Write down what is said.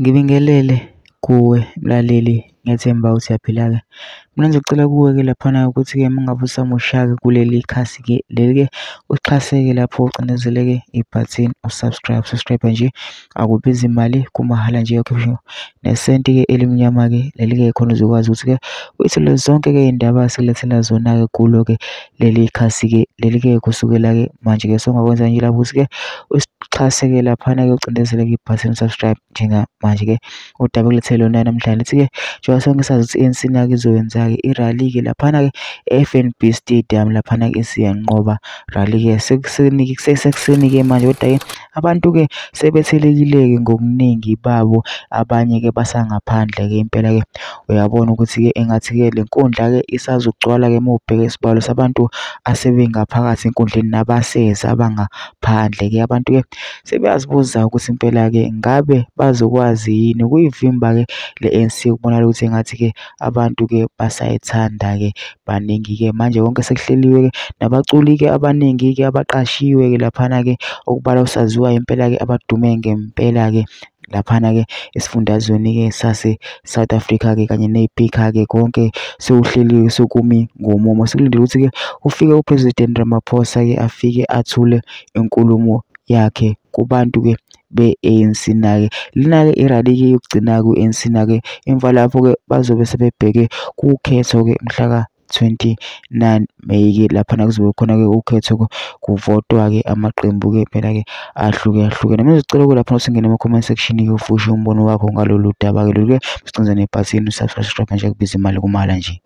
Ngibingelele kuwe mlaleli ngethemba ukuthi uyaphila-ke. Mina ngizocela kuwe-ke laphana ukuthi-ke uma ngabe usamusha-ke kuleli khasi-ke leli-ke usixhase-ke lapho ucindezeleke ibhathini u-subscribe, subscribe nje. Akubizi imali kumahhala nje yokukhipha nesenti-ke elimnyama-ke leli-ke khona uzokwazi ukuthi-ke uyithole zonke-ke iy'ndaba esilethela zona-ke kulo-ke leli khasi-ke leli-ke kusukela-ke manje-ke. Sewungakwenza nje lapho ukuthi-ke ಖಾಸಗಿ ಲಫಾನಾಗಿ ಕಡೆಸಲಿಗೆ ಪರ್ಸನ್ ಸಬ್ಸ್ಕ್ರೈಬ್ ಜಿಂಗ ಮಾಜಿಗೆ ಉಟ್ಟಬಗಲ ಸೆಲೂನ್ ನಮ್ ಟಾಲಿಸಿಗೆ ಚೋಸಂಗ ಸಾಸ್ ಎನ್ಸಿನಾಗಿ ಜೋಯನ್ಸಾಗಿ ಈ ರಾಲಿಗೆ ಲಫಾನಾಗಿ ಎಫ್ ಎನ್ ಪಿ ಸ್ಟೇಡಿಯಂ ಲಫಾನಾಗಿ ಇಸಿಯಂಗೋಬಾ ರಾಲಿಗೆ ಸೆಕ್ಸನಿಗೆ ಸೆಕ್ಸನಿಗೆ ಮಾಜಿ ಒಟ್ಟಾಗಿ abantu-ke sebethelekile-ke ngobuningi babo abanye-ke basangaphandle-ke impela-ke. Uyabona ukuthi-ke engathi-ke le nkundla-ke isazogcwala-ke uma ubheka isibalo sabantu asebengaphakathi enkundleni nabaseza abangaphandle-ke. Abantu-ke sebeyazibuza ukuthi impela-ke ngabe bazokwazi yini ukuyivimba-ke le-ANC ukubonakala ukuthi engathi-ke abantu-ke basayithanda-ke baningi-ke. Manje konke sekuhleliwe-ke nabaculi-ke abaningi-ke abaqashiwe-ke laphana-ke okubalwa osaziwayo impela-ke abadume ngempela-ke laphana-ke esifundazweni-ke sase-South Africa-ke kanye ne-Picker-ke konke sekuhleliwe sekumi ngomumo. Sekulindele ukuthi-ke ufike u-President Ramaphosa-ke afike athule inkulumo yakhe kubantu-ke be-ANC na-ke. Lena-ke i-rally-ke yokugcina ku-ANC na-ke emva lapho-ke bazobe sebebheke kukhetho-ke mhlaka twenty-nine May-ke laphana kuzobe khona-ke ukhetho kuvotwa-ke amaqembu-ke phela-ke ahlukahlukene. Mina ngizocela ukuba laphana usungene ema-comment section-ke ufushe umbono wakho ngalolu daba-ke lolu-ke usicinze nebhathini u-subscribe nje akubizi imali kumahhala nje.